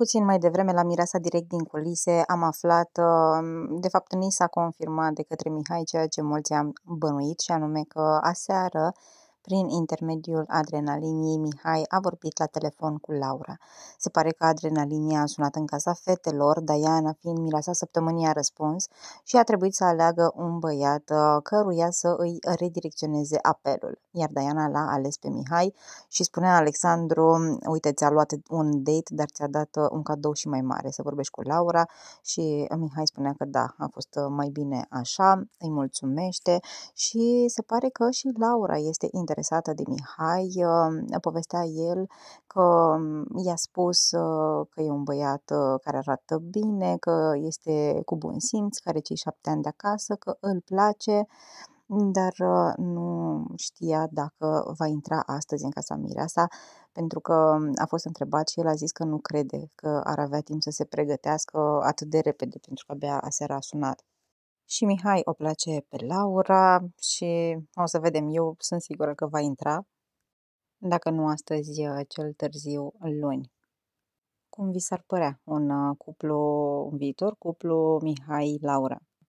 Puțin mai devreme, la Mireasa direct din culise, am aflat, uh, de fapt ni s-a confirmat de către Mihai ceea ce mulți am bănuit și anume că aseară prin intermediul adrenaliniei, Mihai a vorbit la telefon cu Laura. Se pare că adrenalinia a sunat în casa fetelor, Diana fiind mireasa săptămânii a răspuns și a trebuit să aleagă un băiat uh, căruia să îi redirecționeze apelul. Iar Diana l-a ales pe Mihai și spunea Alexandru, uite, ți-a luat un date, dar ți-a dat uh, un cadou și mai mare, să vorbești cu Laura și Mihai spunea că da, a fost uh, mai bine așa, îi mulțumește și se pare că și Laura este interesată de Mihai. Uh, povestea el că um, i-a spus uh, că e un băiat uh, care arată bine, că este cu bun simț, care cei șapte ani de acasă, că îl place, dar nu știa dacă va intra astăzi în casa Mireasa, pentru că um, a fost întrebat și el a zis că nu crede că ar avea timp să se pregătească atât de repede, pentru că abia aseară a sunat și Mihai o place pe Laura și o să vedem, eu sunt sigură că va intra, dacă nu astăzi, cel târziu luni. Cum vi s-ar părea un uh, cuplu, un viitor cuplu Mihai-Laura?